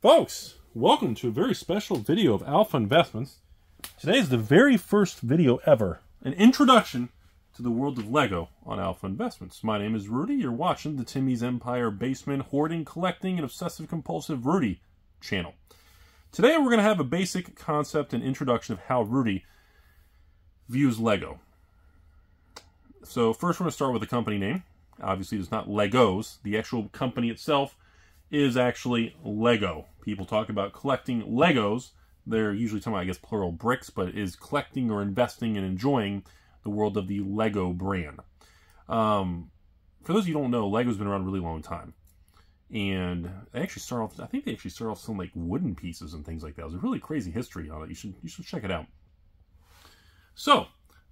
Folks, welcome to a very special video of Alpha Investments. Today is the very first video ever, an introduction to the world of Lego on Alpha Investments. My name is Rudy. You're watching the Timmy's Empire Basement Hoarding, Collecting, and Obsessive Compulsive Rudy channel. Today we're going to have a basic concept and introduction of how Rudy views Lego. So first we're going to start with the company name. Obviously it's not Legos. The actual company itself is actually Lego. People talk about collecting Legos. They're usually talking about, I guess, plural bricks, but is collecting or investing and enjoying the world of the Lego brand. Um, for those of you who don't know, Lego's been around a really long time. And they actually start off, I think they actually start off some like wooden pieces and things like that. There's a really crazy history on it. You should, you should check it out. So,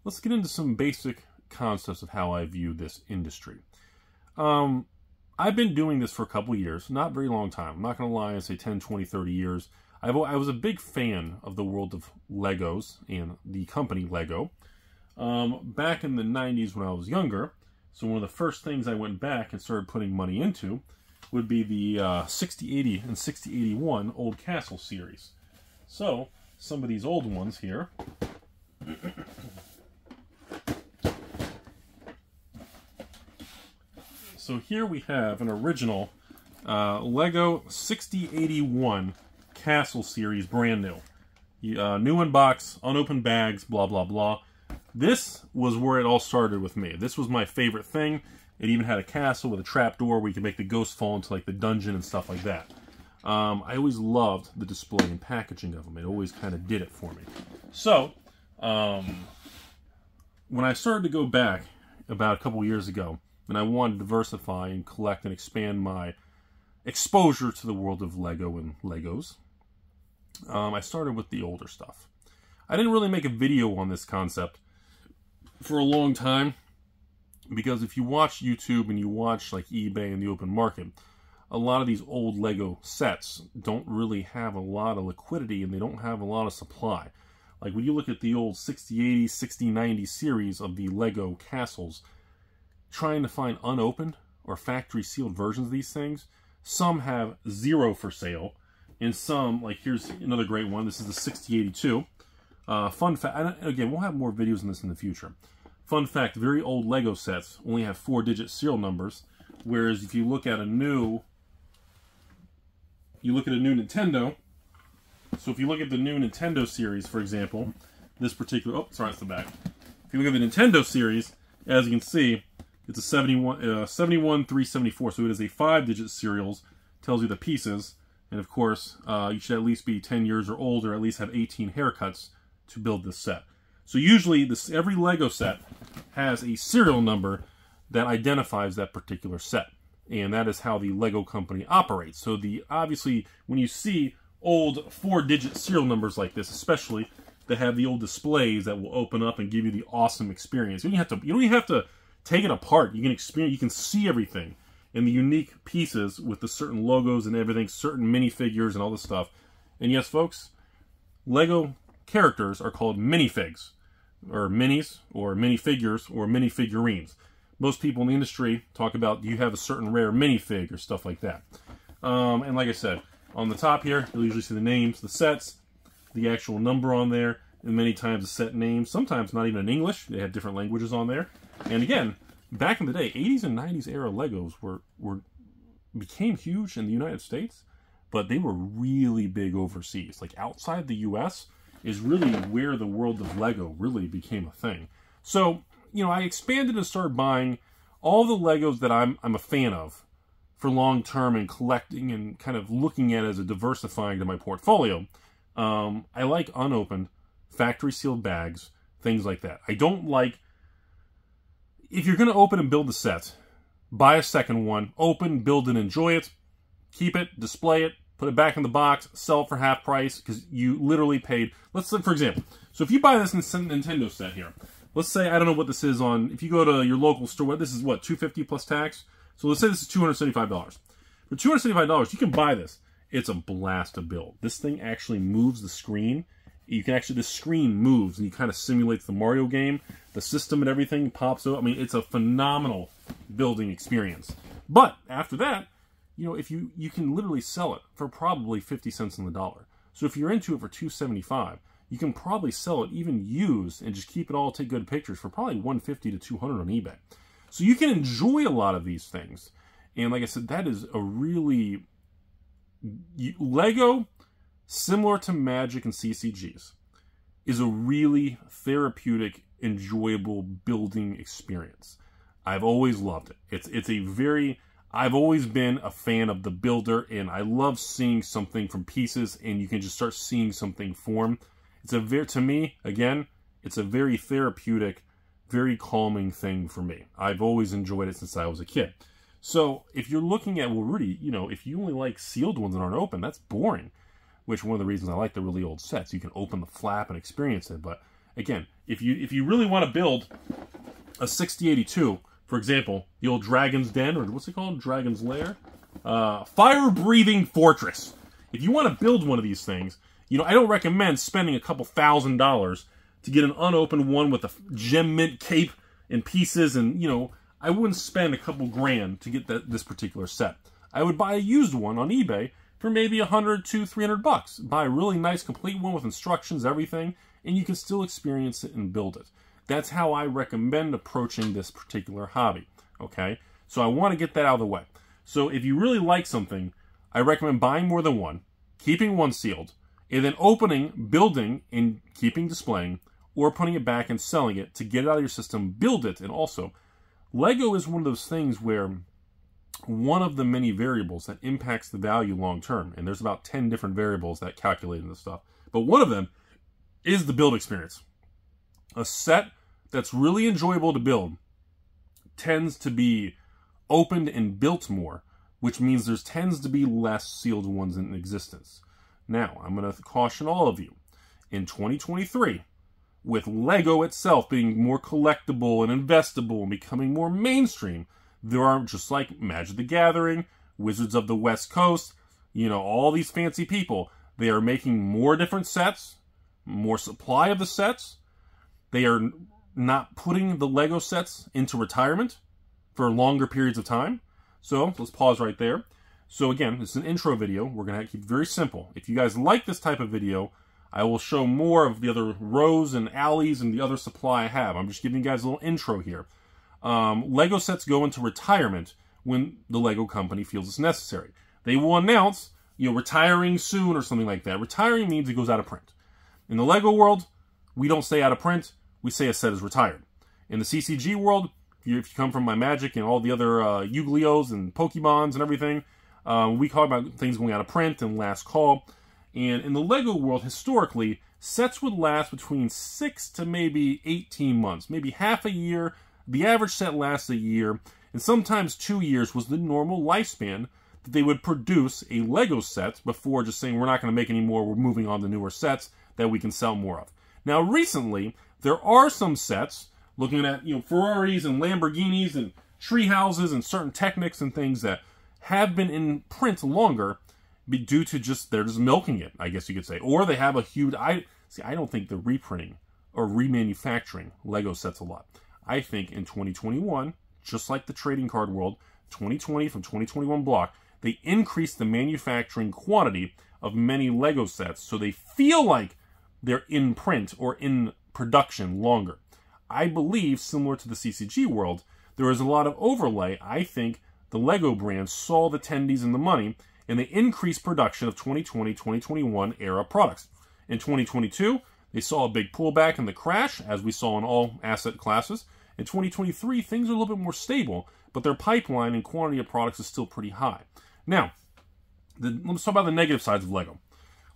let's get into some basic concepts of how I view this industry. Um, I've been doing this for a couple years, not very long time. I'm not going to lie and say 10, 20, 30 years. I've, I was a big fan of the world of Legos and the company Lego. Um, back in the 90s when I was younger, so one of the first things I went back and started putting money into would be the uh, 6080 and 6081 Old Castle series. So, some of these old ones here. So here we have an original uh, Lego 6081 Castle Series, brand new. Uh, new in box, unopened bags, blah, blah, blah. This was where it all started with me. This was my favorite thing. It even had a castle with a trap door where you could make the ghost fall into like the dungeon and stuff like that. Um, I always loved the display and packaging of them. It always kind of did it for me. So, um, when I started to go back about a couple years ago, and I wanted to diversify and collect and expand my exposure to the world of Lego and Legos. Um, I started with the older stuff. I didn't really make a video on this concept for a long time because if you watch YouTube and you watch like eBay and the open market, a lot of these old Lego sets don't really have a lot of liquidity and they don't have a lot of supply. Like when you look at the old 6080, 6090 series of the Lego castles, trying to find unopened or factory sealed versions of these things. Some have zero for sale, and some, like here's another great one. This is the 6082. Uh, fun fact, again, we'll have more videos on this in the future. Fun fact, very old Lego sets only have four-digit serial numbers, whereas if you look at a new, you look at a new Nintendo, so if you look at the new Nintendo series, for example, this particular, oh, sorry, it's the back. If you look at the Nintendo series, as you can see, it's a 71, uh, 71 374, so it is a five-digit serials, tells you the pieces, and of course, uh, you should at least be 10 years or older, at least have 18 haircuts to build this set. So usually, this every Lego set has a serial number that identifies that particular set, and that is how the Lego company operates. So the obviously, when you see old four-digit serial numbers like this, especially, that have the old displays that will open up and give you the awesome experience. You don't have to, you don't have to take it apart. You can experience, you can see everything in the unique pieces with the certain logos and everything, certain minifigures and all this stuff. And yes, folks, Lego characters are called minifigs, or minis, or minifigures, or minifigurines. Most people in the industry talk about you have a certain rare minifig or stuff like that. Um, and like I said, on the top here, you'll usually see the names, the sets, the actual number on there, and many times the set names. Sometimes not even in English. They have different languages on there. And again, back in the day, 80s and 90s era Legos were were became huge in the United States, but they were really big overseas. Like outside the US is really where the world of Lego really became a thing. So, you know, I expanded and started buying all the Legos that I'm I'm a fan of for long term and collecting and kind of looking at as a diversifying to my portfolio. Um, I like unopened factory sealed bags, things like that. I don't like if you're going to open and build the set, buy a second one, open, build and enjoy it, keep it, display it, put it back in the box, sell it for half price because you literally paid. Let's say, for example, so if you buy this Nintendo set here, let's say I don't know what this is on. If you go to your local store, this is what 250 plus tax. So let's say this is 275 dollars. For 275 dollars, you can buy this. It's a blast to build. This thing actually moves the screen you can actually, the screen moves and you kind of simulates the Mario game. The system and everything pops out. I mean, it's a phenomenal building experience. But after that, you know, if you you can literally sell it for probably 50 cents on the dollar. So if you're into it for 275, you can probably sell it even used and just keep it all, take good pictures for probably 150 to 200 on eBay. So you can enjoy a lot of these things. And like I said, that is a really Lego, similar to Magic and CCGs, is a really therapeutic, enjoyable building experience. I've always loved it. It's it's a very I've always been a fan of the builder and I love seeing something from pieces and you can just start seeing something form. It's a very to me, again, it's a very therapeutic, very calming thing for me. I've always enjoyed it since I was a kid. So if you're looking at, well, Rudy, you know, if you only like sealed ones that aren't open, that's boring. Which one of the reasons I like the really old sets. You can open the flap and experience it. But again, if you if you really want to build a 6082, for example, the old Dragon's Den, or what's it called? Dragon's Lair? Uh, Fire-breathing Fortress. If you want to build one of these things, you know, I don't recommend spending a couple thousand dollars to get an unopened one with a gem mint cape and pieces and, you know, I wouldn't spend a couple grand to get that, this particular set. I would buy a used one on eBay for maybe 100 to 300 bucks. Buy a really nice complete one with instructions, everything, and you can still experience it and build it. That's how I recommend approaching this particular hobby, okay? So I want to get that out of the way. So if you really like something, I recommend buying more than one, keeping one sealed, and then opening, building, and keeping displaying, or putting it back and selling it to get it out of your system, build it, and also Lego is one of those things where one of the many variables that impacts the value long term, and there's about 10 different variables that calculate in this stuff, but one of them is the build experience. A set that's really enjoyable to build tends to be opened and built more, which means there's tends to be less sealed ones in existence. Now, I'm going to caution all of you. In 2023, with Lego itself being more collectible and investable and becoming more mainstream, there are just like Magic the Gathering, Wizards of the West Coast, you know, all these fancy people. They are making more different sets, more supply of the sets. They are not putting the Lego sets into retirement for longer periods of time. So let's pause right there. So again, is an intro video. We're going to keep it very simple. If you guys like this type of video, I will show more of the other rows and alleys and the other supply I have. I'm just giving you guys a little intro here. Um, Lego sets go into retirement when the Lego company feels it's necessary. They will announce, you know, retiring soon or something like that. Retiring means it goes out of print. In the Lego world, we don't say out of print. We say a set is retired. In the CCG world, if you, if you come from my Magic and all the other uh, and Pokemons and everything, um, we talk about things going out of print and last call. And in the LEGO world, historically, sets would last between 6 to maybe 18 months, maybe half a year. The average set lasts a year, and sometimes two years was the normal lifespan that they would produce a LEGO set before just saying, we're not going to make any more, we're moving on to newer sets that we can sell more of. Now, recently, there are some sets, looking at, you know, Ferraris and Lamborghinis and tree houses and certain Technics and things that have been in print longer, due to just they're just milking it, I guess you could say, or they have a huge. I see. I don't think they're reprinting or remanufacturing Lego sets a lot. I think in 2021, just like the trading card world, 2020 from 2021 block, they increased the manufacturing quantity of many Lego sets so they feel like they're in print or in production longer. I believe, similar to the CCG world, there is a lot of overlay. I think the Lego brand saw the tendies and the money and they increased production of 2020-2021 era products. In 2022, they saw a big pullback in the crash, as we saw in all asset classes. In 2023, things are a little bit more stable, but their pipeline and quantity of products is still pretty high. Now, the, let's talk about the negative sides of Lego.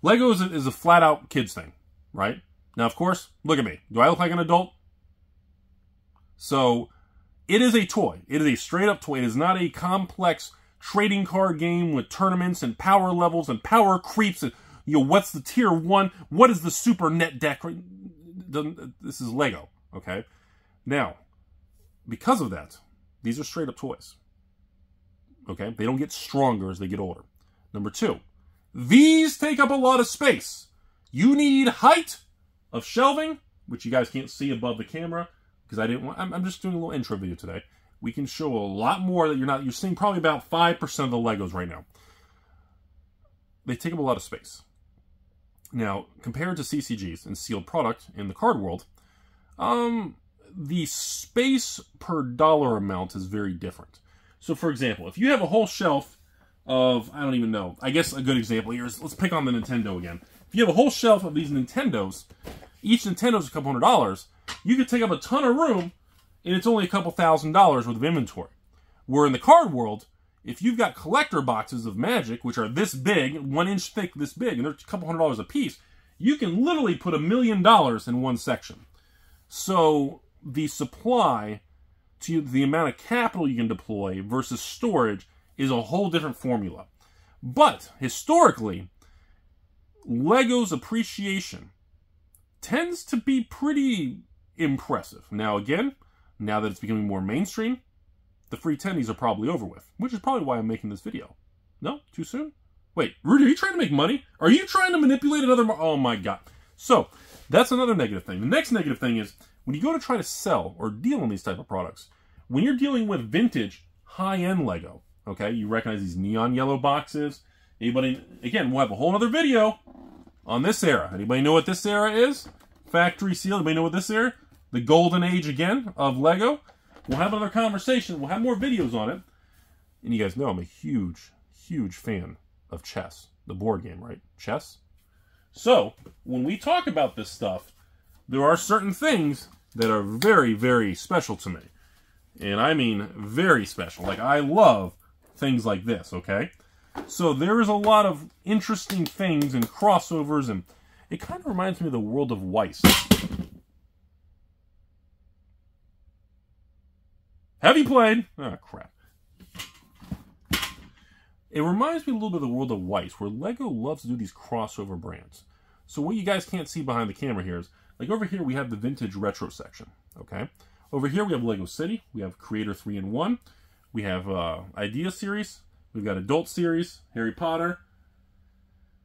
Lego is a, is a flat-out kids thing, right? Now, of course, look at me. Do I look like an adult? So, it is a toy. It is a straight-up toy. It is not a complex trading card game with tournaments and power levels and power creeps and you know what's the tier one what is the super net deck this is lego okay now because of that these are straight up toys okay they don't get stronger as they get older number two these take up a lot of space you need height of shelving which you guys can't see above the camera because i didn't want I'm, I'm just doing a little intro video today we can show a lot more that you're not, you're seeing probably about 5% of the Legos right now. They take up a lot of space. Now, compared to CCGs and sealed product in the card world, um, the space per dollar amount is very different. So, for example, if you have a whole shelf of, I don't even know, I guess a good example here is, let's pick on the Nintendo again. If you have a whole shelf of these Nintendos, each Nintendo's a couple hundred dollars, you could take up a ton of room and it's only a couple thousand dollars worth of inventory. Where in the card world, if you've got collector boxes of Magic, which are this big, one inch thick, this big, and they're a couple hundred dollars a piece, you can literally put a million dollars in one section. So the supply to the amount of capital you can deploy versus storage is a whole different formula. But historically, Lego's appreciation tends to be pretty impressive. Now, again, now that it's becoming more mainstream, the free tendies are probably over with, which is probably why I'm making this video. No? Too soon? Wait, Rudy, are you trying to make money? Are you trying to manipulate another... oh, my God. So, that's another negative thing. The next negative thing is, when you go to try to sell or deal in these type of products, when you're dealing with vintage, high-end Lego, okay, you recognize these neon yellow boxes. Anybody, again, we'll have a whole other video on this era. Anybody know what this era is? Factory seal. Anybody know what this era? The golden age again of Lego. We'll have another conversation. We'll have more videos on it. And you guys know I'm a huge, huge fan of chess. The board game, right? Chess? So, when we talk about this stuff, there are certain things that are very, very special to me. And I mean very special. Like, I love things like this, okay? So there is a lot of interesting things and crossovers, and it kind of reminds me of the world of Weiss. Have you played? Oh, crap. It reminds me a little bit of the world of Weiss, where LEGO loves to do these crossover brands. So what you guys can't see behind the camera here is, like over here we have the vintage retro section, okay? Over here we have LEGO City, we have Creator 3 in 1, we have uh, Idea Series, we've got Adult Series, Harry Potter,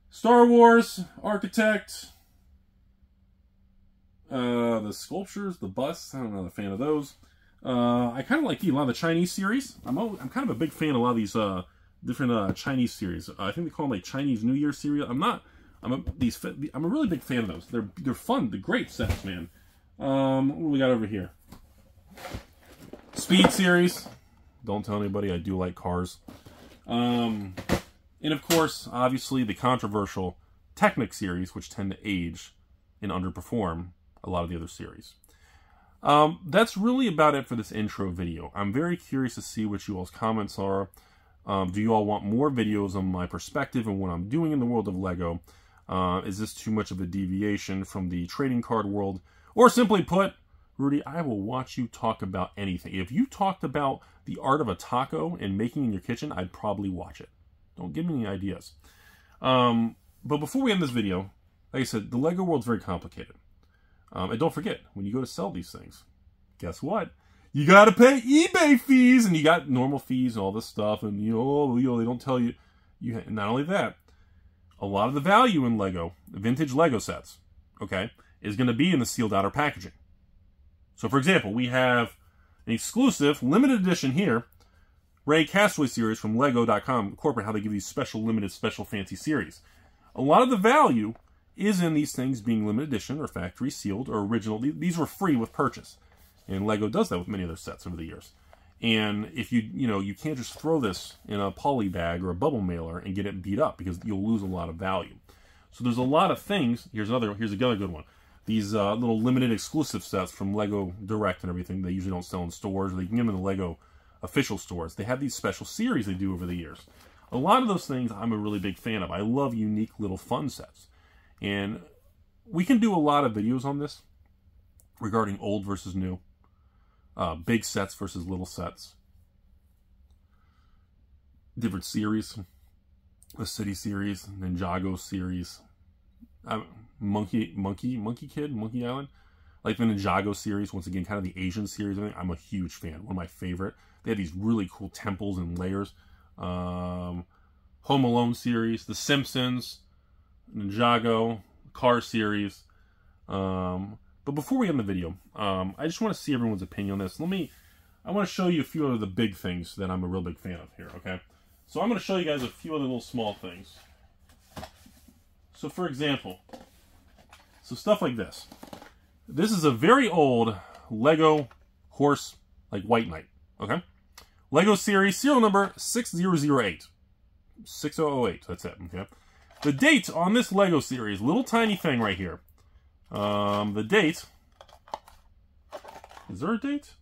Star Wars, Architect, uh, the sculptures, the busts, I'm not a fan of those. Uh, I kind of like a lot of the Chinese series. I'm, I'm kind of a big fan of a lot of these uh, different uh, Chinese series. I think they call them like Chinese New Year series. I'm not. I'm a these. I'm a really big fan of those. They're they're fun. They're great sets, man. Um, what we got over here? Speed series. Don't tell anybody. I do like cars. Um, and of course, obviously, the controversial Technic series, which tend to age and underperform a lot of the other series. Um, that's really about it for this intro video. I'm very curious to see what you all's comments are. Um, do you all want more videos on my perspective and what I'm doing in the world of LEGO? Uh, is this too much of a deviation from the trading card world? Or simply put, Rudy, I will watch you talk about anything. If you talked about the art of a taco and making in your kitchen, I'd probably watch it. Don't give me any ideas. Um, but before we end this video, like I said, the LEGO world's very complicated. Um, and don't forget, when you go to sell these things, guess what? You got to pay eBay fees, and you got normal fees and all this stuff, and you know, you know they don't tell you. You not only that, a lot of the value in Lego, vintage Lego sets, okay, is going to be in the sealed outer packaging. So, for example, we have an exclusive limited edition here, Ray Castaway series from Lego.com corporate. How they give these special limited, special fancy series. A lot of the value is in these things being limited edition or factory sealed or original. These were free with purchase. And Lego does that with many of their sets over the years. And if you, you know, you can't just throw this in a poly bag or a bubble mailer and get it beat up because you'll lose a lot of value. So there's a lot of things. Here's another, here's another good one. These uh, little limited exclusive sets from Lego Direct and everything, they usually don't sell in stores or they can get them in the Lego official stores. They have these special series they do over the years. A lot of those things I'm a really big fan of. I love unique little fun sets. And we can do a lot of videos on this regarding old versus new, uh, big sets versus little sets, different series, the City series, Ninjago series, uh, Monkey, Monkey, Monkey Kid, Monkey Island, like the Ninjago series. Once again, kind of the Asian series. I I'm a huge fan. One of my favorite. They have these really cool temples and layers. Um, Home Alone series, The Simpsons, Ninjago, Car Series. Um, but before we end the video, um, I just want to see everyone's opinion on this. Let me I want to show you a few of the big things that I'm a real big fan of here, okay? So I'm going to show you guys a few other little small things. So for example, so stuff like this. This is a very old Lego horse, like White Knight, okay? Lego series, serial number 6008. 6008, that's it, okay? The date on this Lego series, little tiny thing right here. Um, the date, is there a date?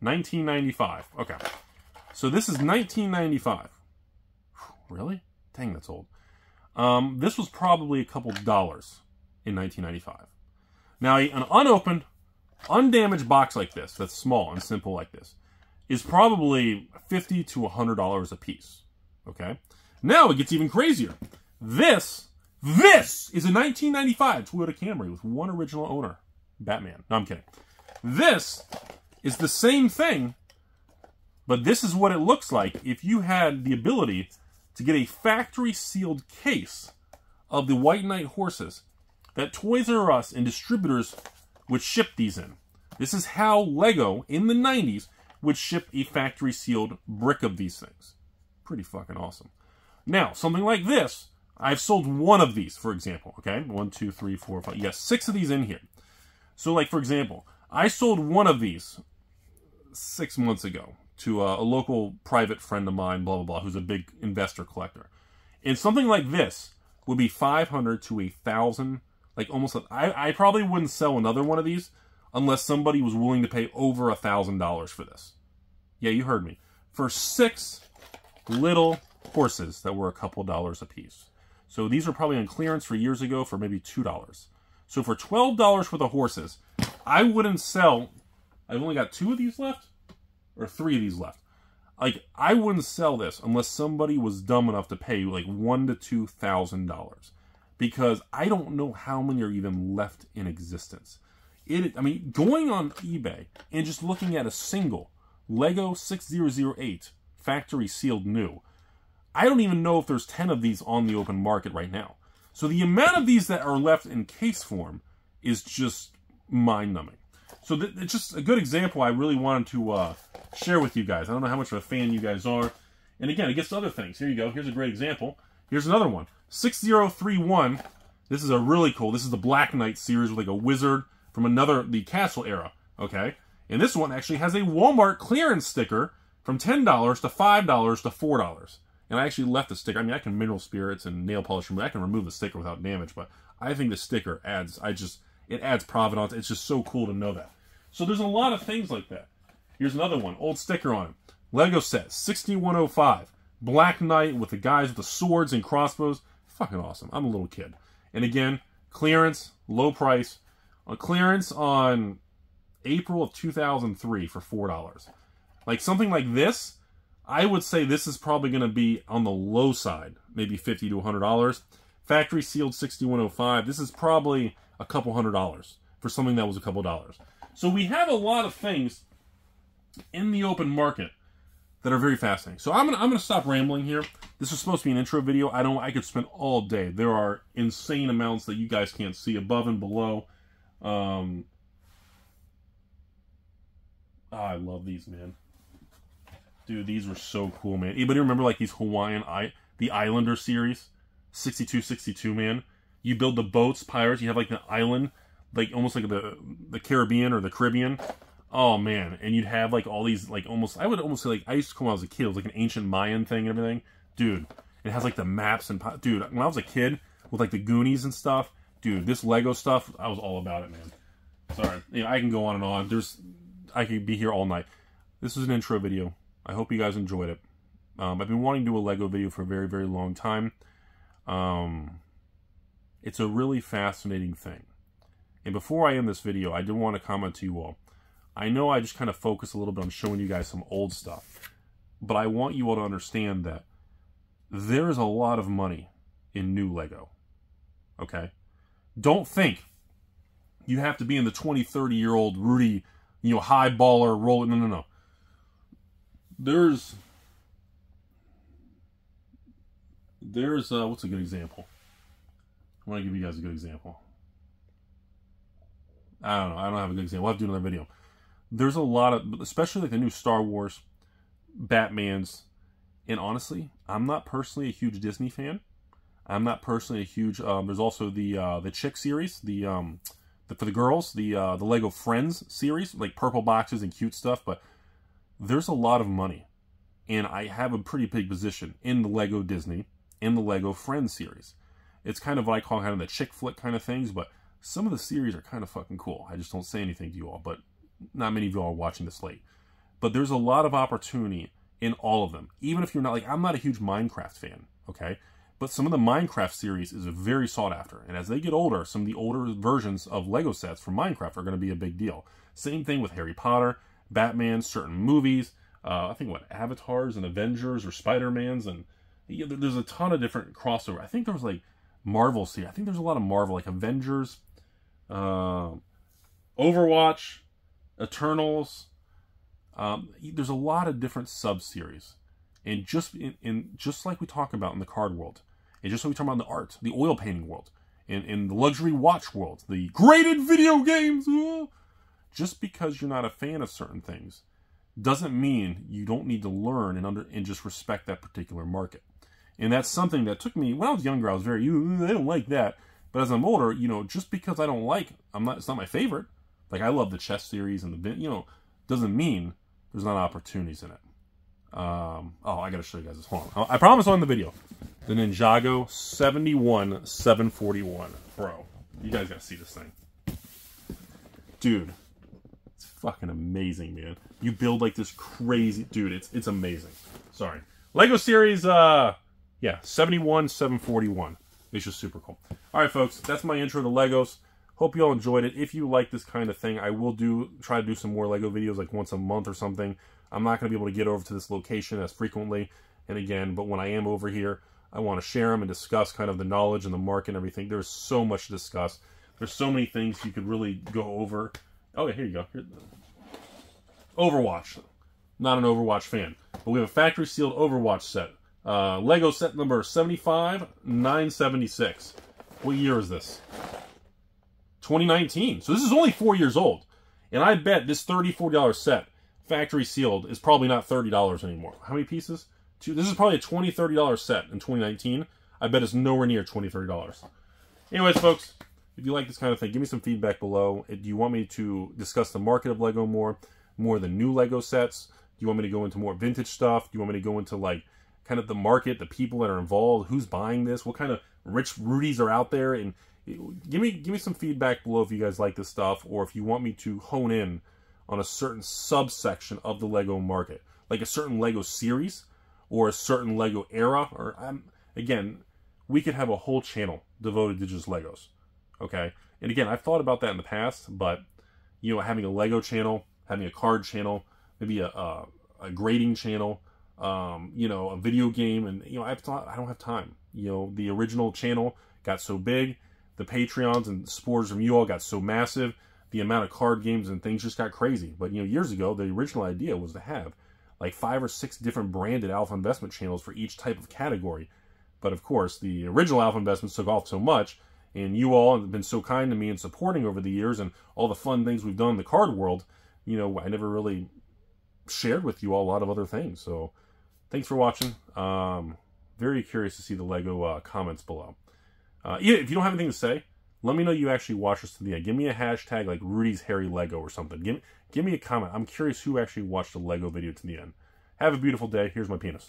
1995, okay. So this is 1995. Really? Dang, that's old. Um, this was probably a couple dollars in 1995. Now, an unopened, undamaged box like this, that's small and simple like this, is probably 50 to $100 a piece. Okay? Now it gets even crazier. This, this is a 1995 Toyota Camry with one original owner, Batman. No, I'm kidding. This is the same thing, but this is what it looks like if you had the ability to get a factory sealed case of the White Knight horses that Toys R Us and distributors would ship these in. This is how Lego in the 90s would ship a factory sealed brick of these things. Pretty fucking awesome. Now, something like this, I've sold one of these, for example, okay? One, two, three, four, five. Yes, six of these in here. So, like, for example, I sold one of these six months ago to a, a local private friend of mine, blah, blah, blah, who's a big investor collector. And something like this would be 500 to a 1,000, like almost, I, I probably wouldn't sell another one of these unless somebody was willing to pay over a $1,000 for this. Yeah, you heard me. For six little horses that were a couple dollars a piece. So these were probably on clearance for years ago for maybe $2. So for $12 for the horses, I wouldn't sell, I've only got two of these left or three of these left. Like I wouldn't sell this unless somebody was dumb enough to pay like one to two thousand dollars, because I don't know how many are even left in existence. It, I mean, going on eBay and just looking at a single Lego 6008 factory sealed new, I don't even know if there's 10 of these on the open market right now. So the amount of these that are left in case form is just mind numbing. So it's just a good example I really wanted to uh, share with you guys. I don't know how much of a fan you guys are. And again, it gets to other things. Here you go. Here's a great example. Here's another one. 6031. This is a really cool. This is the Black Knight series with like a wizard from another, the Castle era. Okay. And this one actually has a Walmart clearance sticker from $10 to $5 to $4. And I actually left the sticker. I mean, I can mineral spirits and nail polish remove. I can remove the sticker without damage, but I think the sticker adds, I just, it adds provenance. It's just so cool to know that. So there's a lot of things like that. Here's another one, old sticker on it. Lego set, 6105. Black Knight with the guys with the swords and crossbows. Fucking awesome. I'm a little kid. And again, clearance, low price. A clearance on April of 2003 for $4. Like something like this, I would say this is probably going to be on the low side, maybe 50 to $100. Factory sealed 6105. This is probably a couple hundred dollars for something that was a couple dollars. So we have a lot of things in the open market that are very fascinating. So I'm gonna I'm gonna stop rambling here. This is supposed to be an intro video. I don't I could spend all day. There are insane amounts that you guys can't see above and below. Um, oh, I love these, man. Dude, these were so cool, man. Anybody remember like these Hawaiian I the Islander series? 62 62, man. You build the boats, pirates, you have like the island like almost like the the Caribbean or the Caribbean. Oh man, and you'd have like all these like almost I would almost say like I used to come when I was a kid. It was like an ancient Mayan thing and everything, dude. It has like the maps and dude. When I was a kid with like the Goonies and stuff, dude, this Lego stuff, I was all about it, man. Sorry, you know, I can go on and on. There's I could be here all night. This is an intro video. I hope you guys enjoyed it. Um, I've been wanting to do a Lego video for a very, very long time. Um, it's a really fascinating thing. And before I end this video, I did want to comment to you all. I know I just kind of focus a little bit on showing you guys some old stuff, but I want you all to understand that there is a lot of money in new Lego. Okay? Don't think you have to be in the 20, 30 year old Rudy, you know, high baller rolling. No, no, no. There's, there's, uh, what's a good example? I want to give you guys a good example. I don't know. I don't have a good example. We'll have to do another video. there's a lot of, especially like the new Star Wars, Batman's, and honestly, I'm not personally a huge Disney fan. I'm not personally a huge. Um, there's also the uh, the Chick series, the um, the, for the girls, the uh, the Lego Friends series, like purple boxes and cute stuff. But there's a lot of money, and I have a pretty big position in the Lego Disney, in the Lego Friends series. It's kind of what I call kind of the chick flick kind of things, but some of the series are kind of fucking cool. I just don't say anything to you all, but not many of you all are watching this late. But there's a lot of opportunity in all of them. Even if you're not like I'm not a huge Minecraft fan, okay? But some of the Minecraft series is very sought after. And as they get older, some of the older versions of Lego sets from Minecraft are going to be a big deal. Same thing with Harry Potter, Batman, certain movies. Uh, I think what Avatars and Avengers or Spider Mans and yeah, there's a ton of different crossover. I think there was like Marvel series. I think there's a lot of Marvel like Avengers, uh, Overwatch, Eternals. Um, there's a lot of different sub series, and just in, in, just like we talk about in the card world, and just like we talk about in the art, the oil painting world, in in the luxury watch world, the graded video games. Uh, just because you're not a fan of certain things doesn't mean you don't need to learn and under and just respect that particular market. And that's something that took me when I was younger. I was very, I don't like that. But as I'm older, you know, just because I don't like, I'm not. It's not my favorite. Like I love the chess series and the, you know, doesn't mean there's not opportunities in it. Um, oh, I gotta show you guys this. Hold on. I promise on the video. The Ninjago 71 741 Pro. You guys gotta see this thing. Dude, fucking amazing, man. You build like this crazy dude, it's it's amazing. Sorry. Lego series uh yeah, 71 741. It's just super cool. Alright folks, that's my intro to Legos. Hope you all enjoyed it. If you like this kind of thing, I will do try to do some more Lego videos like once a month or something. I'm not going to be able to get over to this location as frequently. And again, but when I am over here, I want to share them and discuss kind of the knowledge and the market and everything. There's so much to discuss. There's so many things you could really go over. Oh, yeah, here you go. Here. Overwatch. Not an Overwatch fan. But we have a factory sealed Overwatch set. Uh, Lego set number 75 976. What year is this? 2019. So this is only four years old. And I bet this $30, $40 set, factory sealed, is probably not $30 anymore. How many pieces? Two. This is probably a $20, $30 set in 2019. I bet it's nowhere near $20, $30. Anyways, folks, if you like this kind of thing, give me some feedback below. Do you want me to discuss the market of Lego more? More the new Lego sets? Do you want me to go into more vintage stuff? Do you want me to go into like kind of the market, the people that are involved, who's buying this, what kind of rich Rudies are out there, and give me give me some feedback below if you guys like this stuff or if you want me to hone in on a certain subsection of the Lego market, like a certain Lego series or a certain Lego era. Or um, again, we could have a whole channel devoted to just Legos. Okay, and again, I've thought about that in the past, but you know, having a Lego channel, having a card channel, maybe a a, a grading channel, um, you know, a video game, and you know, I've thought I don't have time. You know, the original channel got so big the Patreons and supporters from you all got so massive, the amount of card games and things just got crazy. But, you know, years ago, the original idea was to have like five or six different branded alpha investment channels for each type of category. But, of course, the original alpha investments took off so much, and you all have been so kind to me and supporting over the years and all the fun things we've done in the card world, you know, I never really shared with you all a lot of other things. So, thanks for watching. Um, very curious to see the Lego uh, comments below. Uh, if you don't have anything to say, let me know you actually watched this to the end. Give me a hashtag like Rudy's Hairy Lego or something. Give, give me a comment. I'm curious who actually watched the Lego video to the end. Have a beautiful day. Here's my penis.